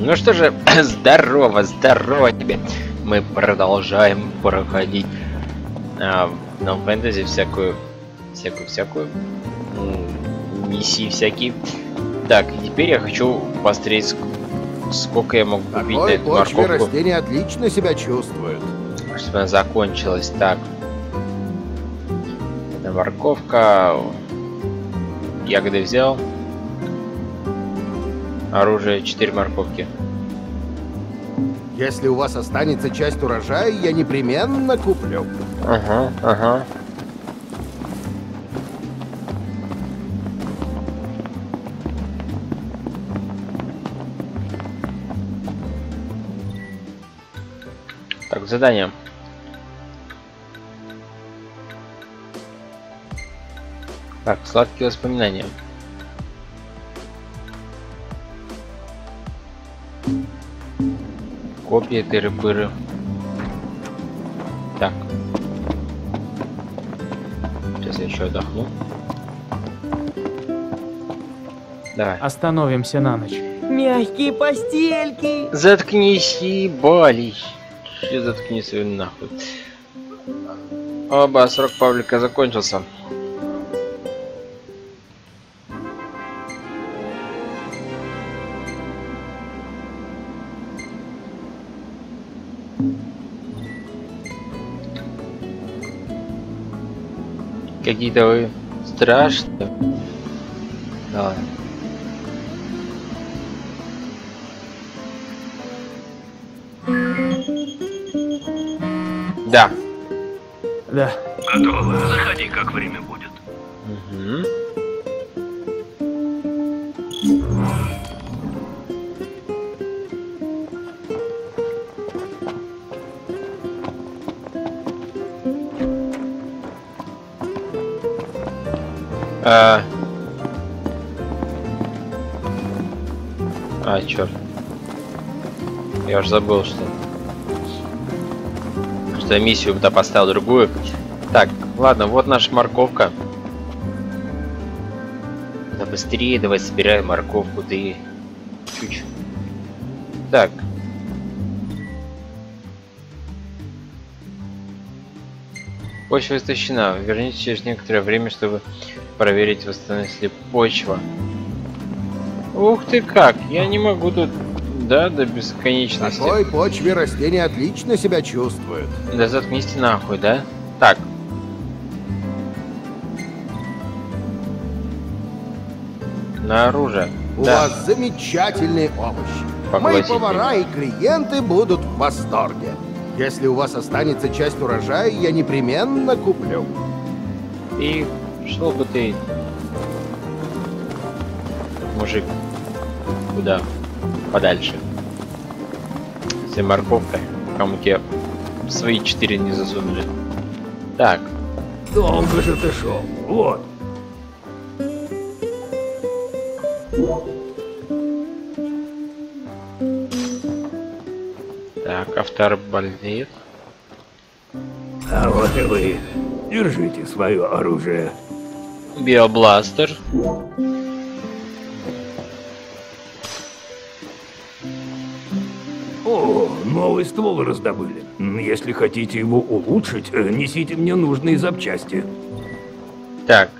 Ну что же, здорово, здорово тебе. Мы продолжаем проходить а, в No Fantasy всякую, всякую, всякую миссии всякие. Так, и теперь я хочу посмотреть, сколько я могу купить Такой на эту морковку. растение отлично себя чувствует. Чтобы она закончилась. Так. Это морковка. Ягоды взял. Оружие 4 морковки. Если у вас останется часть урожая, я непременно куплю. Ага, ага. Так, задание. Так, сладкие воспоминания. Копии тыры-пыры. Так. Сейчас я еще отдохну. Давай. Остановимся на ночь. Мягкие постельки. Заткнись, ебались. Че заткнись вы нахуй. Оба, срок паблика закончился. Какие-то вы страшные. Давай. Да. Да. Готово. Заходи, как время будет. Мгм. А, а черт. Я уже забыл, что... Что я миссию туда поставил другую. Так, ладно, вот наша морковка. Да быстрее давай собирай морковку, ты чуть. Так. Почва истощена. Вернитесь через некоторое время, чтобы проверить, восстановится ли почва. Ух ты как! Я не могу тут... Да, до В бесконечности. такой почве растение отлично себя чувствует. Да заткнись ты нахуй, да? Так. На оружие. У да. вас замечательные овощи. Мои повара и клиенты будут в восторге. Если у вас останется часть урожая, я непременно куплю. И шел бы ты, мужик, куда подальше. С морковкой, пока мы тебе свои четыре не засунули. Так, Долго же ты шел. Вот. так, авторбалет. А вот и вы. Держите свое оружие. Биобластер. О, новый ствол раздобыли. Если хотите его улучшить, э, несите мне нужные запчасти. Так.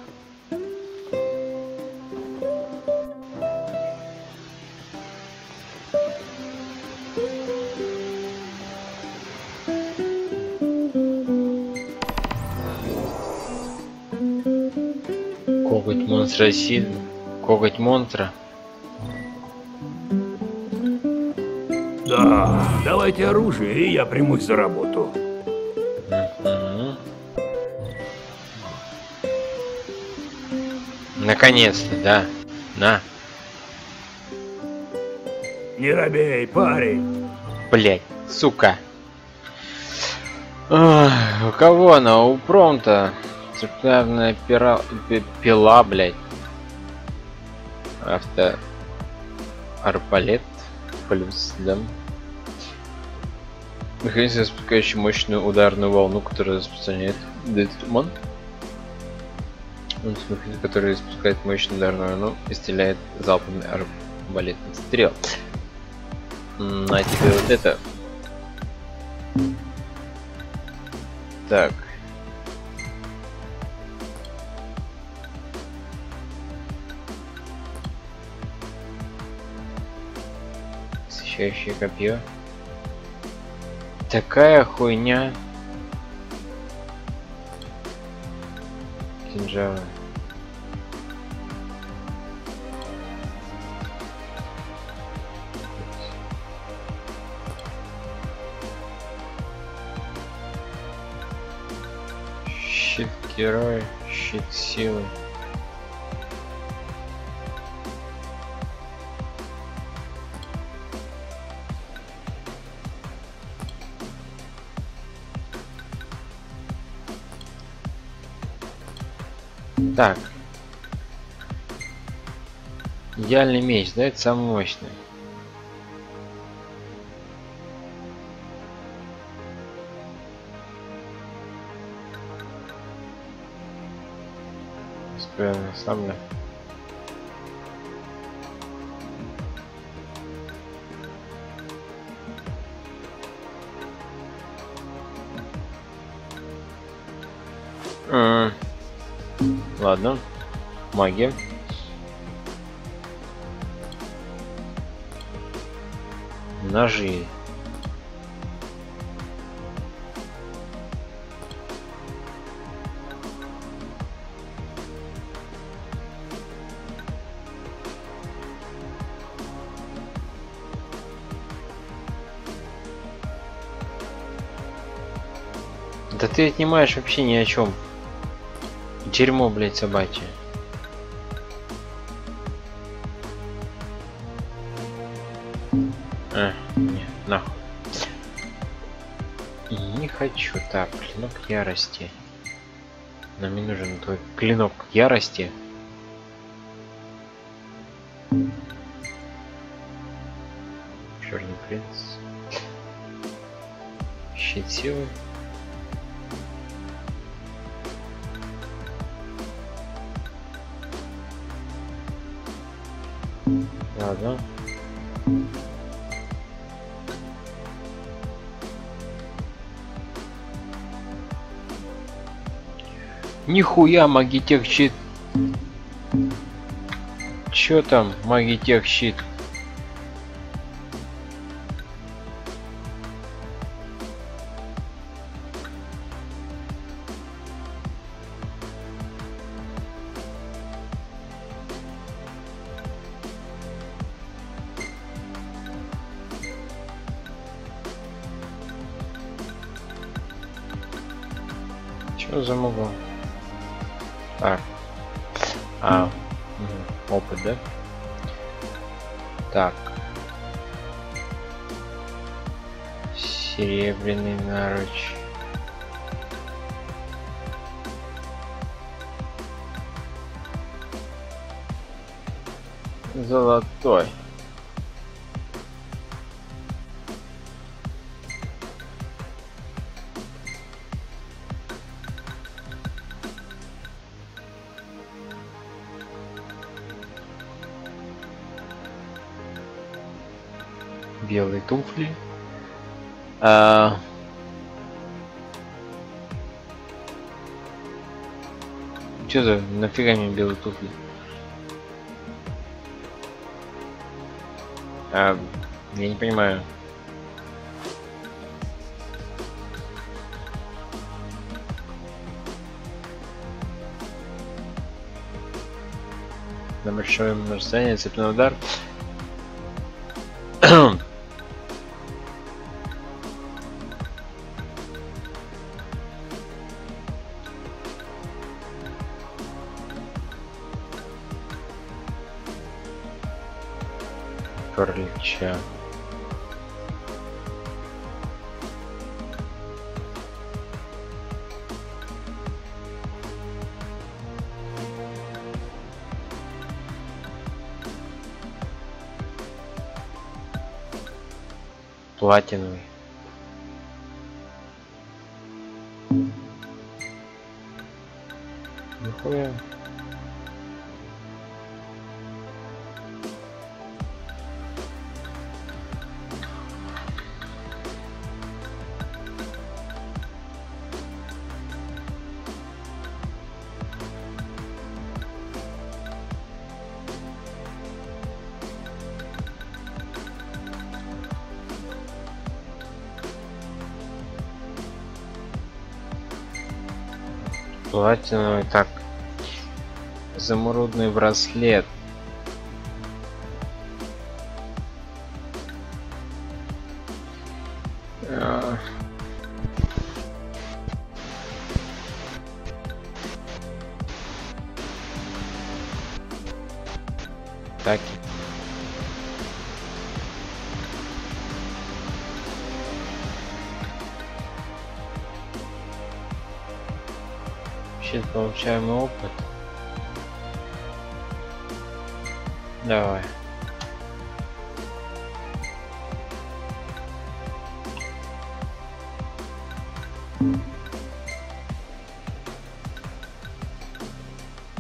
Сид. Коготь монстра. Да, давайте оружие, и я примусь за работу. Наконец-то, да. На. Не робей, парень. Блять, сука. Ах, у кого она? У промта. Циркулярная пера... пила, блять. Авто... Арбалет. Плюс, да. Механизм, спускающий мощную ударную волну, которая распространяет Дельтман. Он механизм, который испускает мощную ударную волну и стреляет залпами арбалетных стрел. На тебе вот это. Так. Освещающее копье. Такая хуйня. Кинжалы. Щит героя, щит силы. Так. Идеальный меч, да, это самый мощный. Спрятанная сабля. М, Ладно. Магия. Ножи. Да ты отнимаешь вообще ни о чем. Дерьмо, блядь, собачье. А, нет, нахуй. Не хочу. Так, клинок ярости. Нам не нужен твой клинок ярости. Черный принц. Щит силы. Нихуя магитех щит. Чё там магитех щит? Чё за нафига мне белые туфли? А, я не понимаю. На большое расстояние цепной удар. Паралича. Платиновый. Платиновый, так. Замурудный браслет. Получаем опыт. Давай.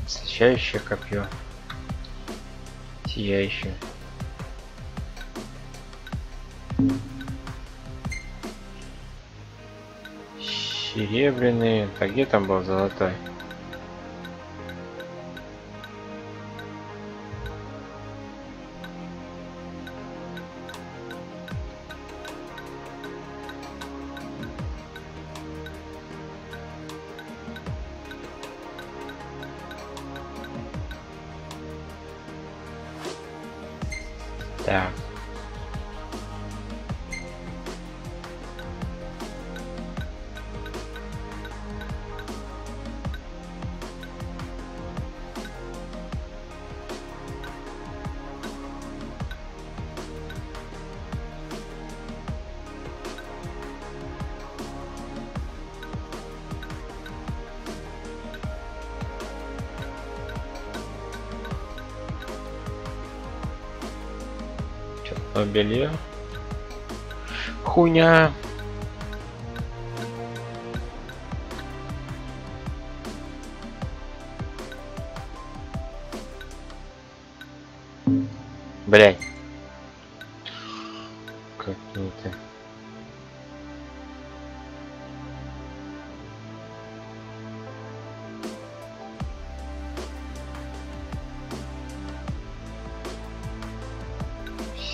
Освещающее копье. Сияющее. Серебряный. А где там был золотой? Белье. Хуйня. Блять.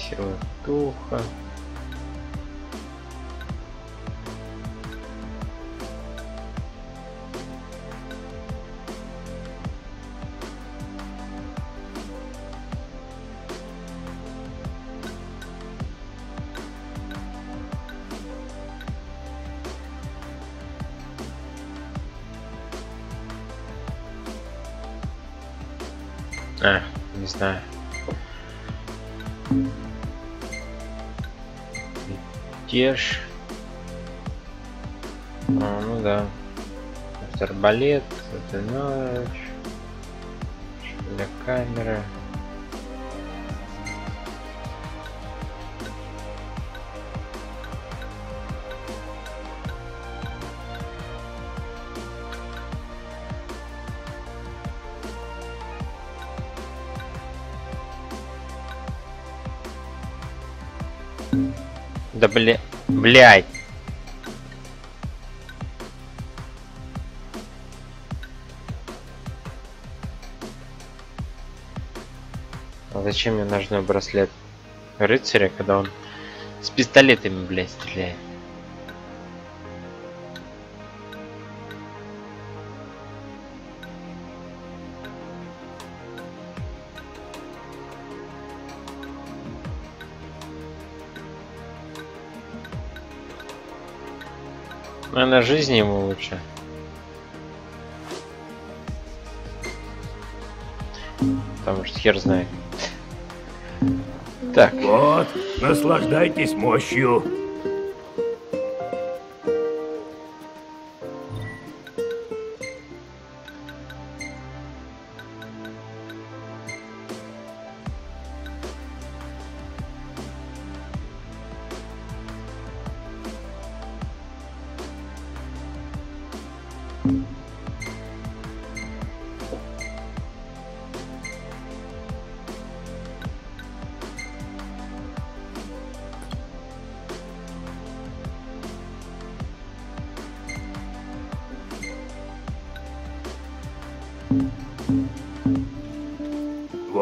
Сила Тешь. А, ну да. Вот арбалет, это ночь. Для камеры. Бля... Блядь. А зачем мне ножной браслет рыцаря, когда он с пистолетами, блядь, стреляет? Наверное, жизни ему лучше. Потому что хер знает. Так, Вот, наслаждайтесь мощью.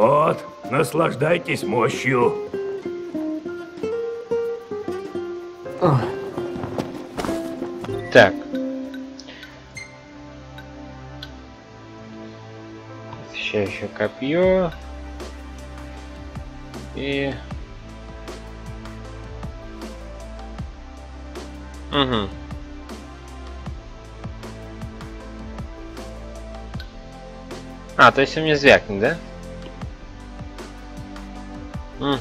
Вот, наслаждайтесь мощью. Так. Освещающее копье. И... Угу. А, то есть у меня звякнет, да? Угу.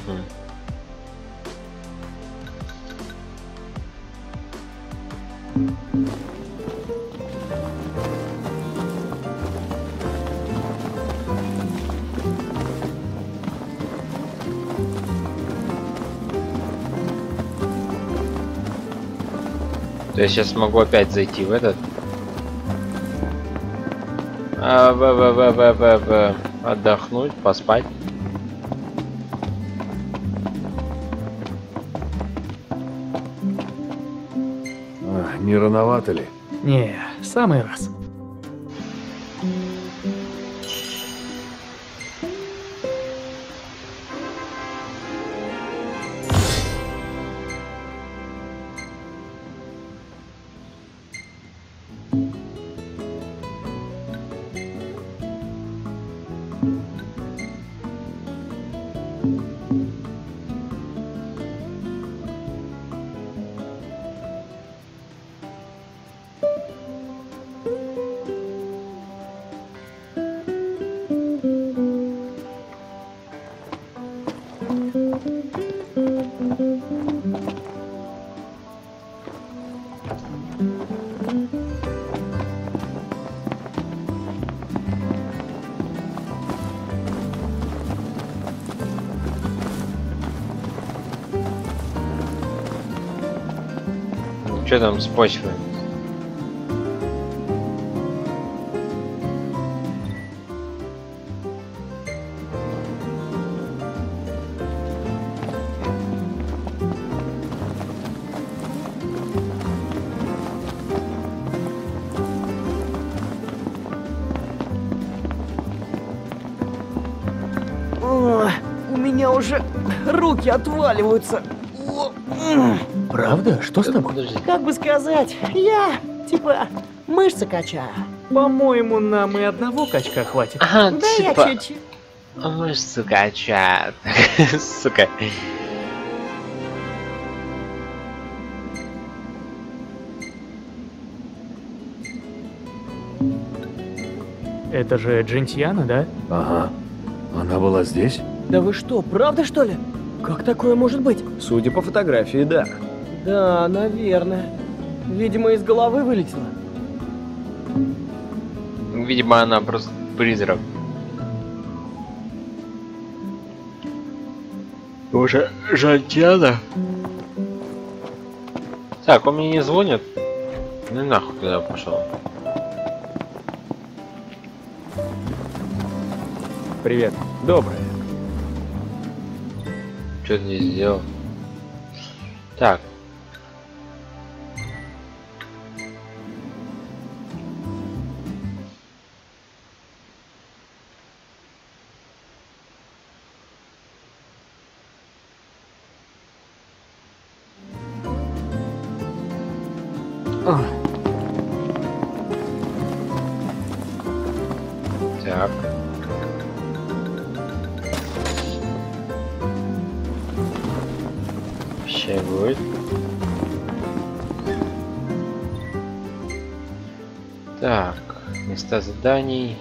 То есть я смогу опять зайти в этот. А, в, в, в, в, в, в, отдохнуть, поспать. Не рановато ли? Не, самый раз. Что там с почвой? О, у меня уже руки отваливаются. О. Правда? Что с тобой? Подожди. Как бы сказать, я типа мышцы качаю. По-моему, нам и одного качка хватит. Ага, Да я типа... чуть-чуть. Мышцы качают. Сука. Это же Джентьяна, да? Ага. Она была здесь? Да вы что, правда что ли? Как такое может быть? Судя по фотографии, да. Да, наверное. Видимо, из головы вылетело. Видимо, она просто призрак. Уже Жантьяна? Так, он мне не звонит. Ну и нахуй туда пошел. Привет. Доброе. Что ты здесь сделал? Так. Так. Сейчас будет. Так, места заданий.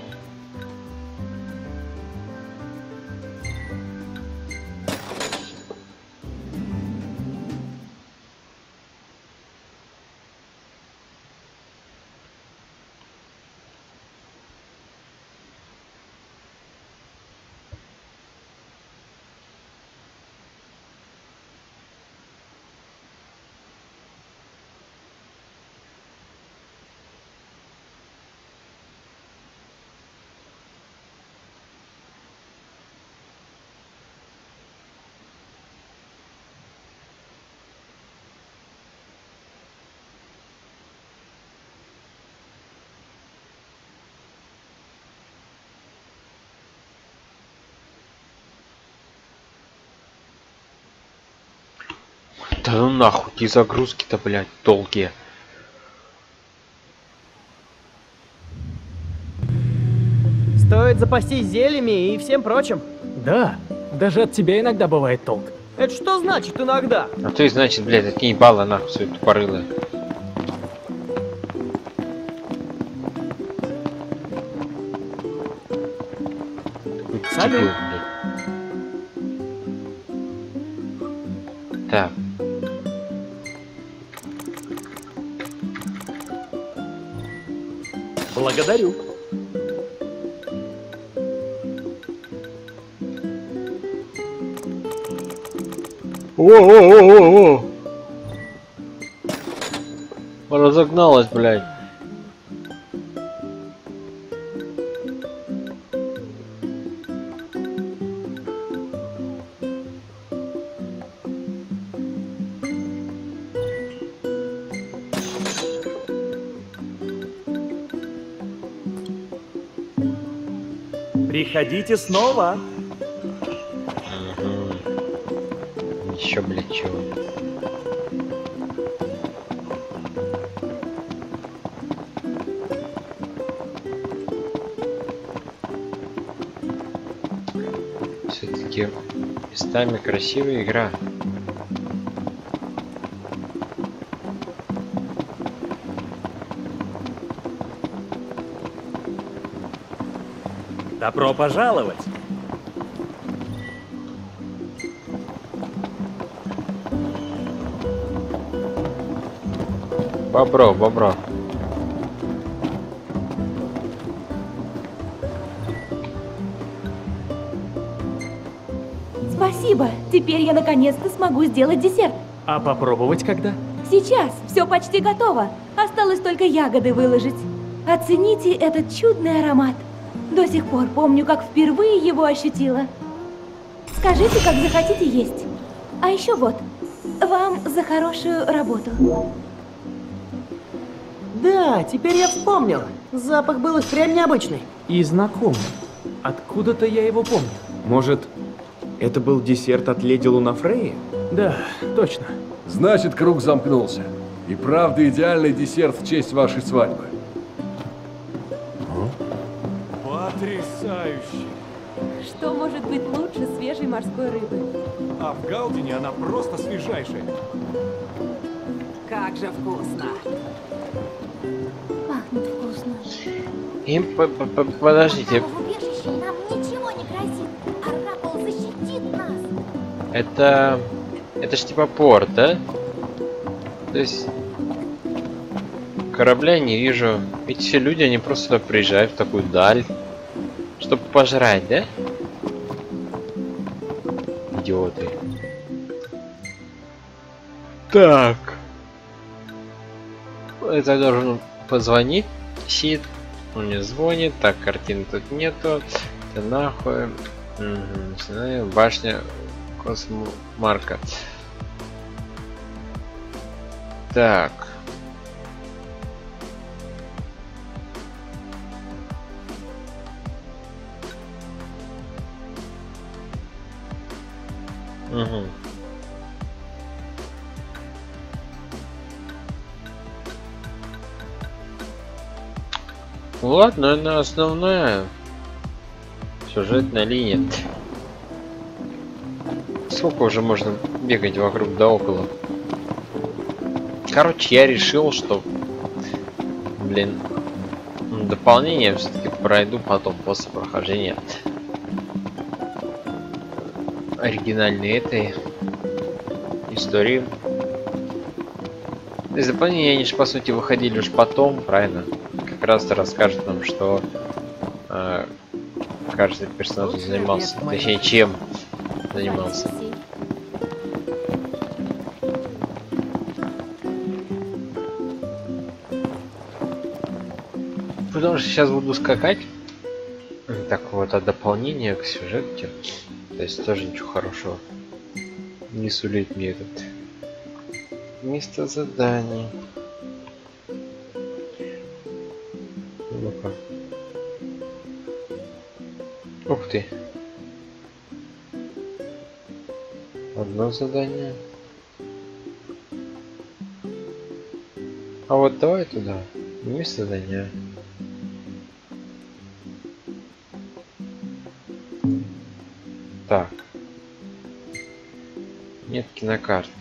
Да ну нахуй, эти загрузки-то, блядь, долгие. Стоит запастись зельями и всем прочим. Да, даже от тебя иногда бывает толк. Это что значит иногда? А ты, значит, блядь, откинь балла нахуй свою тупорылую. Такой Салют. Благодарю. О-о-о-о-о! Разогналась, блядь. Приходите снова. Еще, блядь, чего? Все-таки местами красивая игра. Добро пожаловать. Бобро, бобро. Спасибо. Теперь я наконец-то смогу сделать десерт. А попробовать когда? Сейчас. Все почти готово. Осталось только ягоды выложить. Оцените этот чудный аромат. До сих пор помню, как впервые его ощутила. Скажите, как захотите есть. А еще вот, вам за хорошую работу. Да, теперь я вспомнил. Запах был и впрямь необычный. И знакомый. Откуда-то я его помню. Может, это был десерт от леди Лунафреи? Да, точно. Значит, круг замкнулся. И правда идеальный десерт в честь вашей свадьбы. Что может быть лучше свежей морской рыбы? А в Галдине она просто свежайшая. Как же вкусно. Пахнет вкусно. И по- по- по- подождите, это... Это ж типа порт, да? То есть... Корабля не вижу. Эти все люди, они просто сюда приезжают в такую даль. Чтобы пожрать, да? Идиоты. Так. Это должен позвонить. Сид. Он мне звонит. Так, картины тут нету. Это нахуй. Знаю, Башня Космомарка. Так. Угу. Ладно, это основная сюжетная линия. Сколько уже можно бегать вокруг да около? Короче, я решил, что, блин, дополнение все-таки пройду потом после прохождения оригинальной этой истории. То есть дополнения они же по сути выходили лишь потом, правильно? Как раз расскажет нам, что э, каждый персонаж занимался, точнее чем занимался. Потому что сейчас буду скакать. Так вот, а дополнение к сюжету то есть тоже ничего хорошего не сулит мне этот место заданий. Ну-ка. Ух ты. Одно задание. А вот давай туда. Место задания. Так. Метки на карте.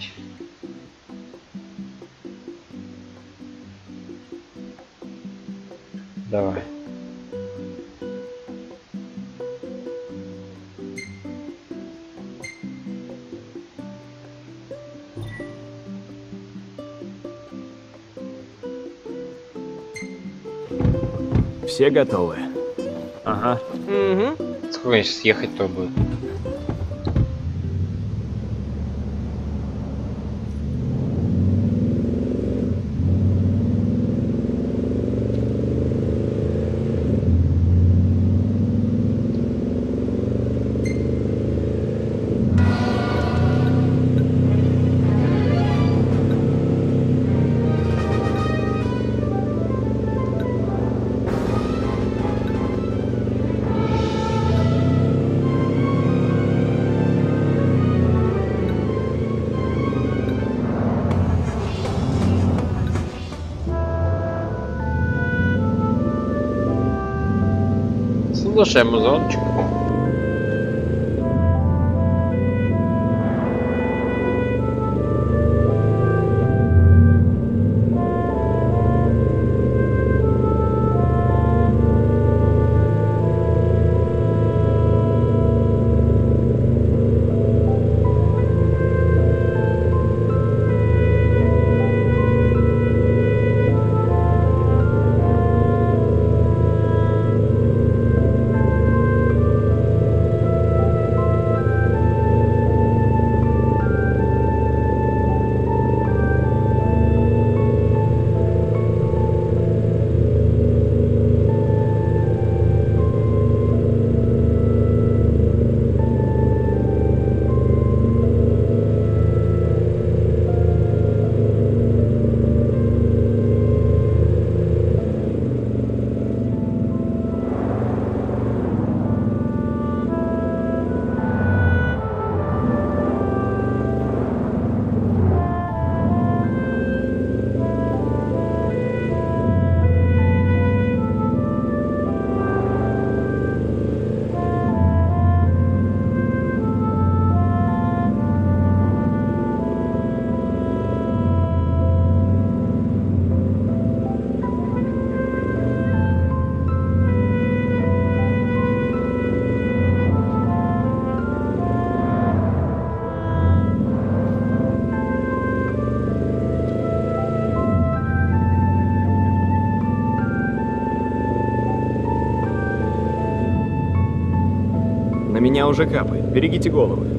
Давай. Все готовы? Ага. Угу. Сколько сейчас ехать-то будет? Deixemos onde? Tipo. Меня уже капает. Берегите головы.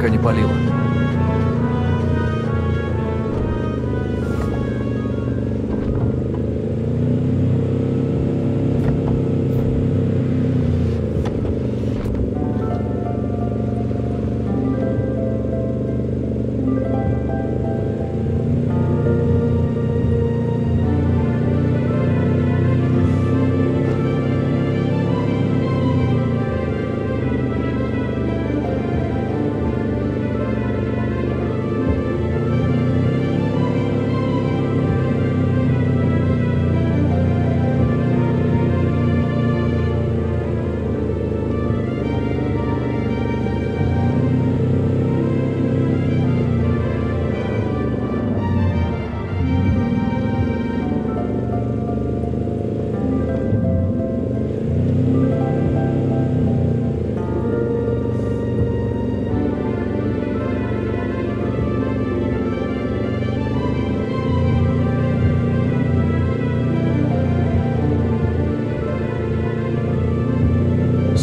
Пока не полило.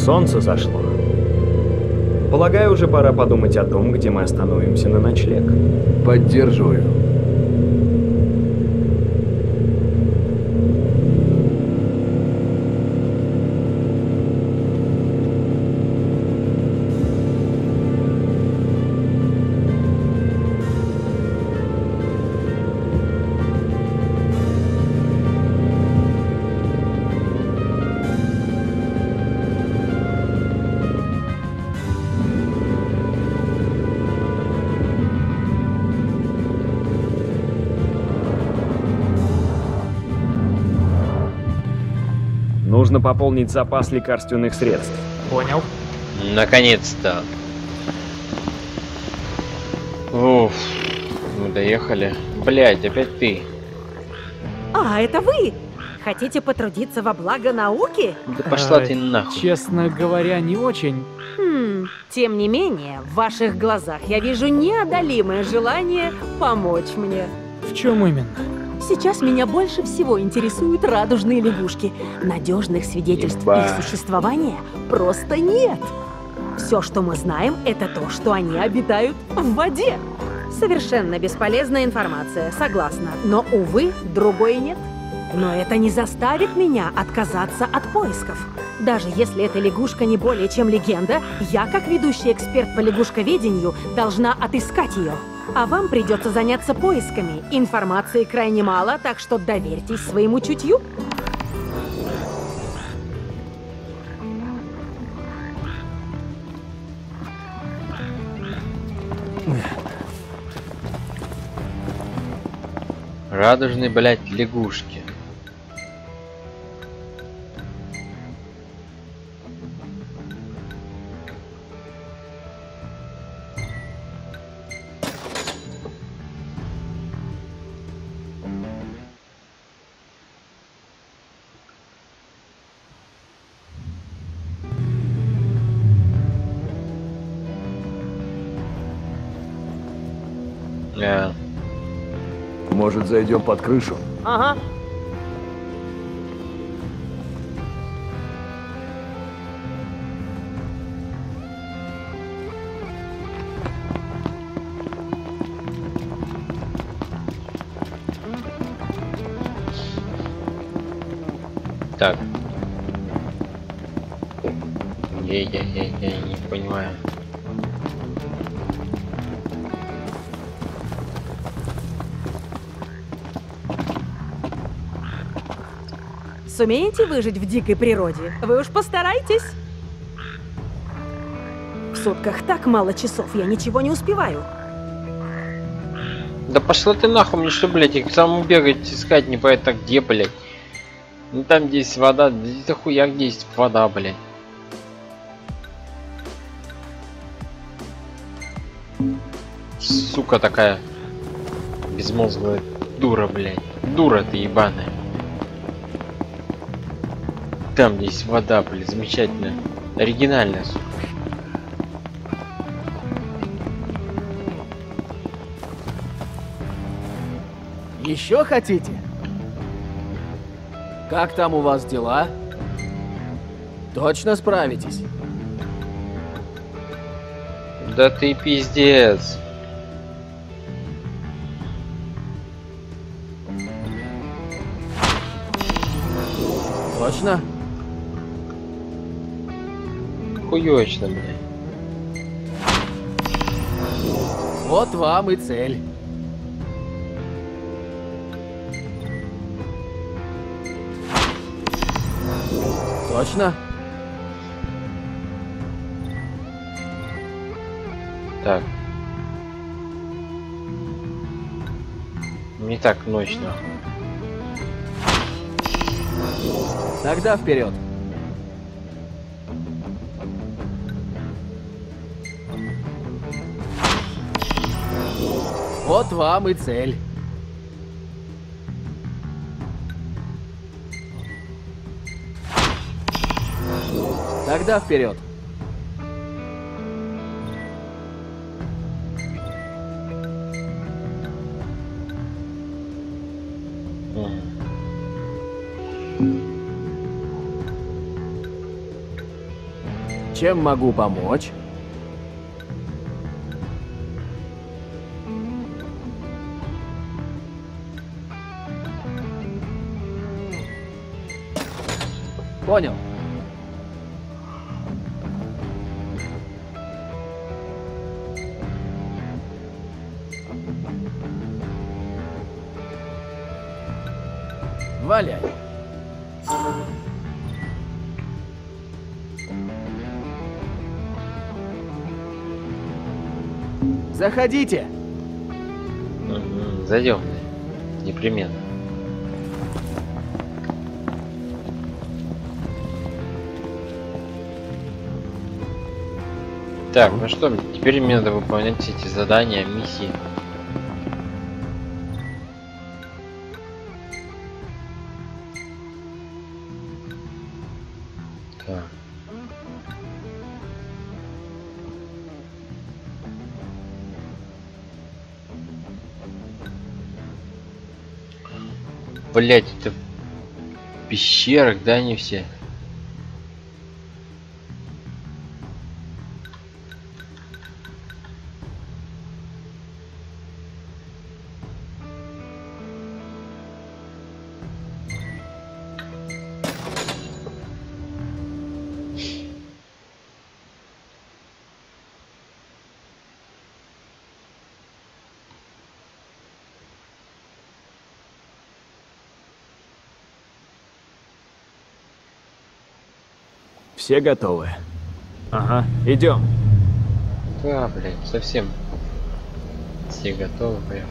Солнце зашло. Полагаю, уже пора подумать о том, где мы остановимся на ночлег. Поддерживаю. Нужно пополнить запас лекарственных средств. Понял. Наконец-то. Уф, мы доехали. Блять, опять ты. А, это вы? Хотите потрудиться во благо науки? Да пошла А, ты нахуй. Честно говоря, не очень. Хм, тем не менее, в ваших глазах я вижу неодолимое желание помочь мне. В чем именно? Сейчас меня больше всего интересуют радужные лягушки. Надежных свидетельств Ебать. их существования просто нет. Все, что мы знаем, это то, что они обитают в воде. Совершенно бесполезная информация, согласна. Но, увы, другой нет. Но это не заставит меня отказаться от поисков. Даже если эта лягушка не более чем легенда, я, как ведущий эксперт по лягушковедению, должна отыскать ее. А вам придется заняться поисками. Информации крайне мало, так что доверьтесь своему чутью. Радужные, блять, лягушки. Зайдем под крышу? Ага. так. Я, я, я, я не понимаю. Сумеете выжить в дикой природе? Вы уж постарайтесь. В сутках так мало часов, я ничего не успеваю. Да пошла ты нахуй, мне что, блядь, их самому бегать, искать не понятно где, блядь. Ну там где есть вода, да это хуя где есть вода, блядь. Сука такая. Безмозглая дура, блядь. Дура ты ебаная. Там есть вода, блядь, замечательно. Оригинальная, сука. Еще хотите? Как там у вас дела? Точно справитесь? Да ты пиздец. Точно? Хуёчно, блядь. Вот вам и цель. Точно? Так. Не так ночь, нахуй. Тогда вперед. Вот вам и цель. Тогда вперед. Чем могу помочь? Понял. Валяй. Заходите. Зайдем. Непременно. Так, ну что, теперь мне надо выполнять все эти задания, миссии. Так. Блять, это в пещерах, да, они все? Все готовы? Ага, идем. Да, блядь, совсем. Все готовы прям.